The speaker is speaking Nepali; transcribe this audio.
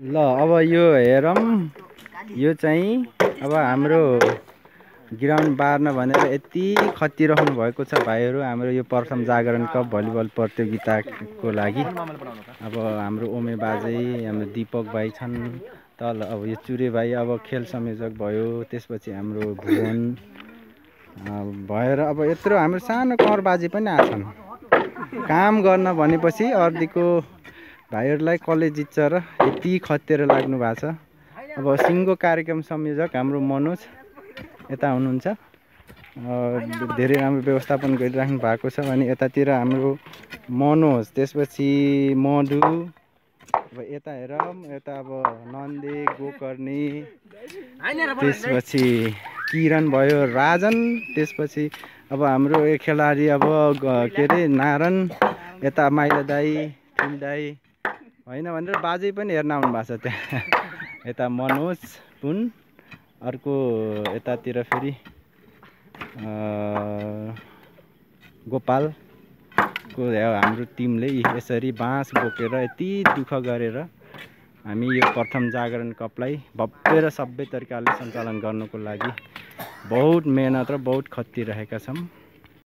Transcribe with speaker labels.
Speaker 1: ल अब यो हेरौँ। यो चाहिँ अब हाम्रो ग्राउन्ड बार्न भनेर यति खटिरहनु भएको छ भाइहरू हाम्रो यो प्रथम जागरण कप भलिबल प्रतियोगिताको लागि। अब हाम्रो ओमे बाजे हाम्रो दिपक भाइ छन्। तल अब यो चुरे भाइ अब खेल संयोजक भयो त्यसपछि हाम्रो भुवन। भएर अब यत्रो हाम्रो सानो कर बाजे पनि आछन्। काम गर्न भनेपछि अर्दीको भाइहरूलाई कसले जित्छ र यति खतेर लाग्नु भएको छ। अब सिङ्गो कार्यक्रम संयोजक हाम्रो मनोज यता हुनुहुन्छ। धेरै राम्रो व्यवस्थापन गरिराख्नु भएको छ अनि यतातिर हाम्रो मनोज त्यसपछि मधु अब यता हेरौँ यता अब नन्दे गोकर्णी त्यसपछि किरण भयो राजन त्यसपछि अब हाम्रो खेलाडी अब के अरे नारायण यता माइला दाई दाई होइन भनेर बाजे पनि हेर्न आउनु भएको छ त्यहाँ। यता मनोज पुन अर्को यतातिर फेरि गोपालको हाम्रो टिमले यसरी बाँस बोकेर यति दुःख गरेर हामी यो प्रथम जागरण कपलाई भव्य र सभ्य तरिकाले सञ्चालन गर्नुको लागि बहुत मेहनत र बहुत खटिरहेका छौँ।